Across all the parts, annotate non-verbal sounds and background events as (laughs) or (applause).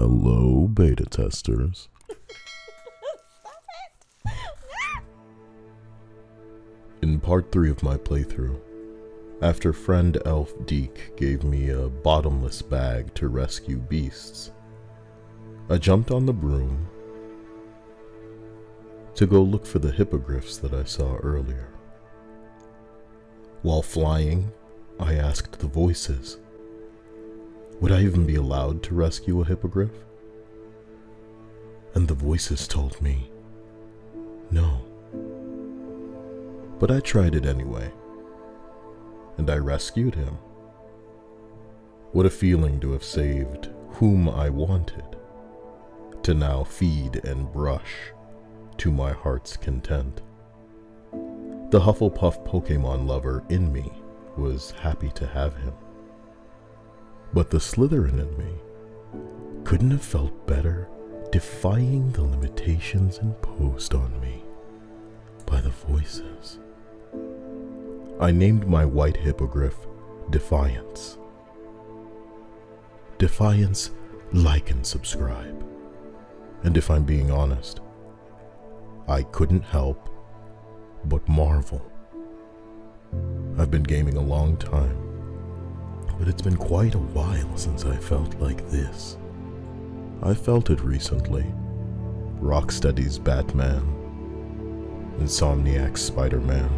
Hello, beta testers. (laughs) In part 3 of my playthrough, after friend Elf Deek gave me a bottomless bag to rescue beasts, I jumped on the broom to go look for the hippogriffs that I saw earlier. While flying, I asked the voices, would I even be allowed to rescue a hippogriff? And the voices told me, no. But I tried it anyway, and I rescued him. What a feeling to have saved whom I wanted, to now feed and brush to my heart's content. The Hufflepuff Pokemon lover in me was happy to have him. But the Slytherin in me couldn't have felt better defying the limitations imposed on me by the voices. I named my white hippogriff Defiance. Defiance, like and subscribe. And if I'm being honest, I couldn't help but marvel. I've been gaming a long time, but it's been quite a while since I felt like this. I felt it recently. Rocksteady's Batman, Insomniac's Spider-Man,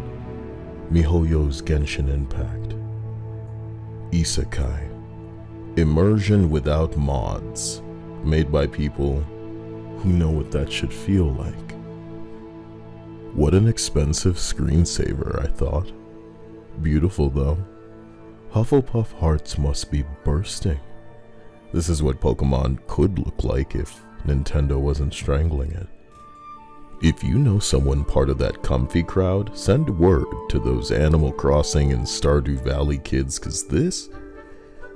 MiHoYo's Genshin Impact, Isekai, Immersion without mods, made by people who know what that should feel like. What an expensive screensaver, I thought. Beautiful though. Hufflepuff hearts must be bursting. This is what Pokemon could look like if Nintendo wasn't strangling it. If you know someone part of that comfy crowd, send word to those Animal Crossing and Stardew Valley kids cause this,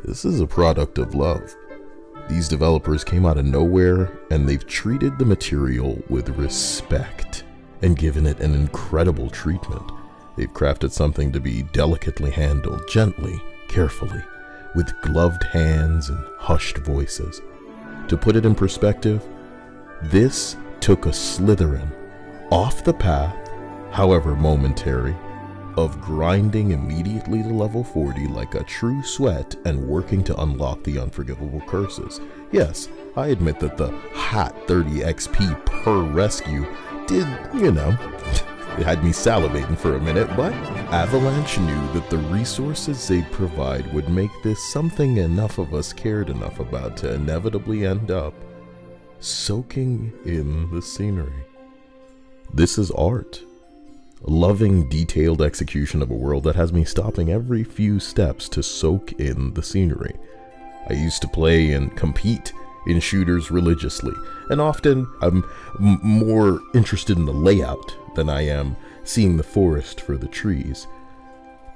this is a product of love. These developers came out of nowhere and they've treated the material with respect and given it an incredible treatment. They've crafted something to be delicately handled, gently, carefully, with gloved hands and hushed voices. To put it in perspective, this took a Slytherin off the path, however momentary, of grinding immediately to level 40 like a true sweat and working to unlock the unforgivable curses. Yes, I admit that the hot 30 XP per rescue did, you know, it had me salivating for a minute, but Avalanche knew that the resources they'd provide would make this something enough of us cared enough about to inevitably end up soaking in the scenery. This is art. A loving, detailed execution of a world that has me stopping every few steps to soak in the scenery. I used to play and compete in shooters religiously, and often I'm more interested in the layout than I am seeing the forest for the trees.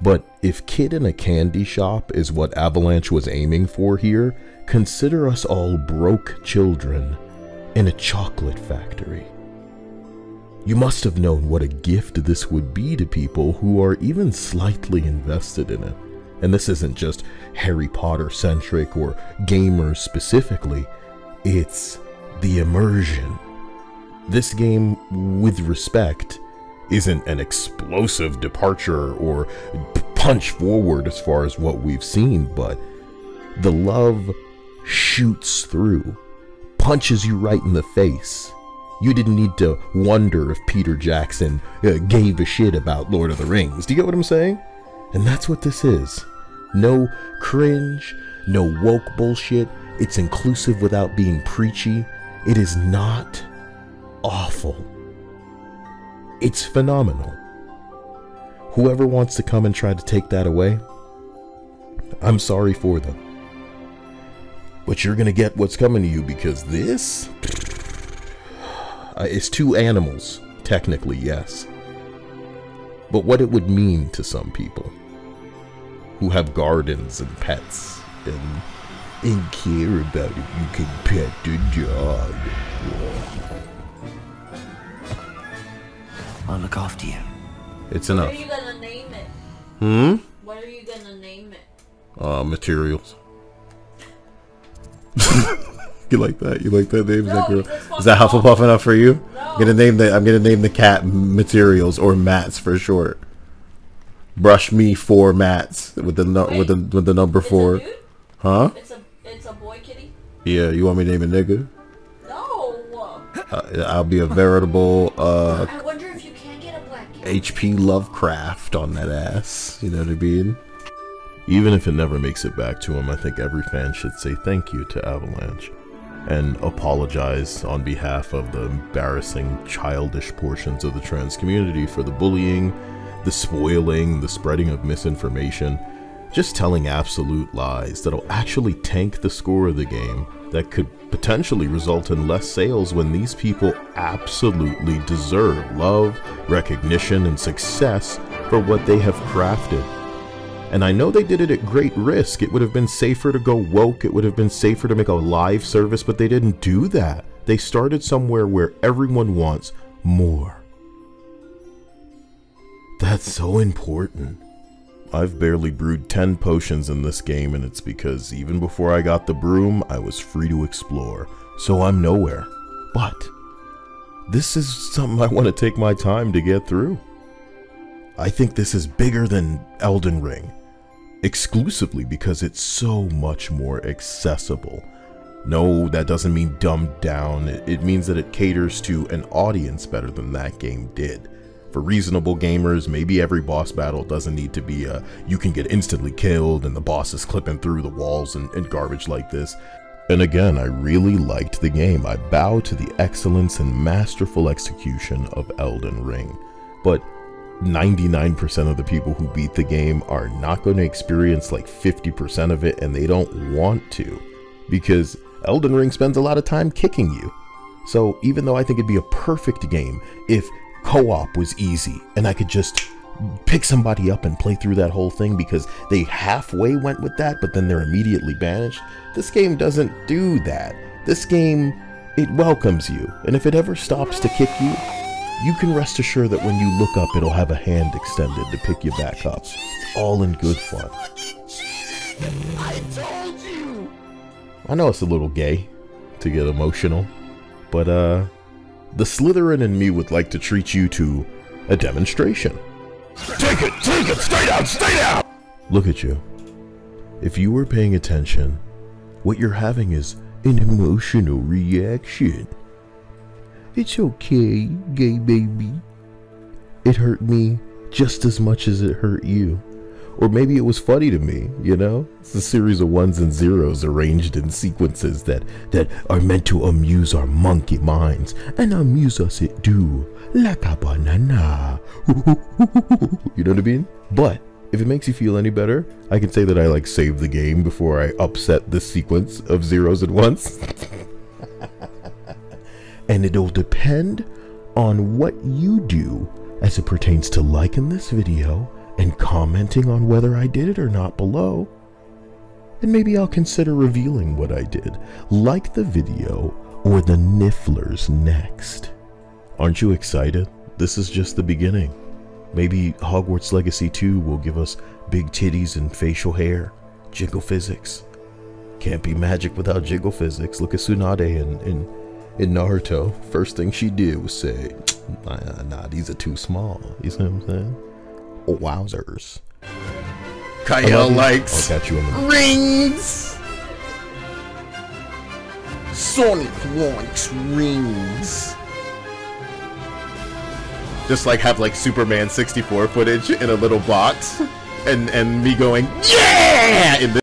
But if Kid in a Candy Shop is what Avalanche was aiming for here, consider us all broke children in a chocolate factory. You must have known what a gift this would be to people who are even slightly invested in it. And this isn't just Harry Potter centric or gamers specifically, it's the immersion. This game, with respect, isn't an explosive departure or punch forward as far as what we've seen, but the love shoots through, punches you right in the face. You didn't need to wonder if Peter Jackson uh, gave a shit about Lord of the Rings. Do you get what I'm saying? And that's what this is. No cringe, no woke bullshit. It's inclusive without being preachy. It is not awful. It's phenomenal. Whoever wants to come and try to take that away, I'm sorry for them. But you're going to get what's coming to you because this uh, is two animals, technically, yes. But what it would mean to some people who have gardens and pets and, and care about if you can pet the dog. I'll look after you. It's What enough. What are you gonna name it? Hmm? What are you gonna name it? Uh, materials. (laughs) You like that? You like that name? Is No, that girl? because Is that Hufflepuff enough for you? No. I'm gonna name the I'm gonna name the cat materials or mats for short. Brush me four mats with the nu- with the with the number It's four. a dude? Huh? It's a it's a boy kitty? Yeah, you want me to name a nigga? No. Uh, I'll be a veritable uh, I wonder if you can get a black cat. HP Lovecraft on that ass. You know what I mean? Even if it never makes it back to him, I think every fan should say thank you to Avalanche and apologize on behalf of the embarrassing, childish portions of the trans community for the bullying, the spoiling, the spreading of misinformation, just telling absolute lies that'll actually tank the score of the game that could potentially result in less sales when these people absolutely deserve love, recognition, and success for what they have crafted. And I know they did it at great risk. It would have been safer to go woke, it would have been safer to make a live service, but they didn't do that. They started somewhere where everyone wants more. That's so important. I've barely brewed 10 potions in this game, and it's because even before I got the broom, I was free to explore. So I'm nowhere. But this is something I want to take my time to get through. I think this is bigger than Elden Ring, exclusively because it's so much more accessible. No, that doesn't mean dumbed down. It, means that it caters to an audience better than that game did. For reasonable gamers, maybe every boss battle doesn't need to be a you can get instantly killed and the boss is clipping through the walls and, and garbage like this. And again, I really liked the game. I bow to the excellence and masterful execution of Elden Ring. But 99% of the people who beat the game are not going to experience like 50% of it and they don't want to because Elden Ring spends a lot of time kicking you. So even though I think it'd be a perfect game if co-op was easy and I could just pick somebody up and play through that whole thing because they halfway went with that but then they're immediately banished, this game doesn't do that. This game it welcomes you and if it ever stops to kick you, you can rest assured that when you look up, it'll have a hand extended to pick you back up. It's all in good fun. I told you! I know it's a little gay to get emotional, but uh, the Slytherin in me would like to treat you to a demonstration. Take it! Take it! Stay down! Stay down! Look at you. If you were paying attention, what you're having is an emotional reaction. It's okay, gay baby. It hurt me just as much as it hurt you. Or maybe it was funny to me, you know? It's a series of ones and zeros arranged in sequences that, that are meant to amuse our monkey minds. And amuse us it do. Like a banana. (laughs) you know what I mean? But if it makes you feel any better, I can say that I like saved the game before I upset this sequence of zeros at once. (laughs) and it'll depend on what you do as it pertains to liking this video and commenting on whether I did it or not below. And maybe I'll consider revealing what I did, like the video or the Nifflers next. Aren't you excited? This is just the beginning. Maybe Hogwarts Legacy 2 will give us big titties and facial hair, jiggle physics. Can't be magic without jiggle physics. Look at Tsunade in, in, in Naruto. First thing she did was say, nah, nah, these are too small. You see what I'm saying? Wowzers. Kyle likes I'll catch you in the rings. Sonic wants rings. Just like have like Superman 64 footage in a little box, (laughs) and and me going yeah in the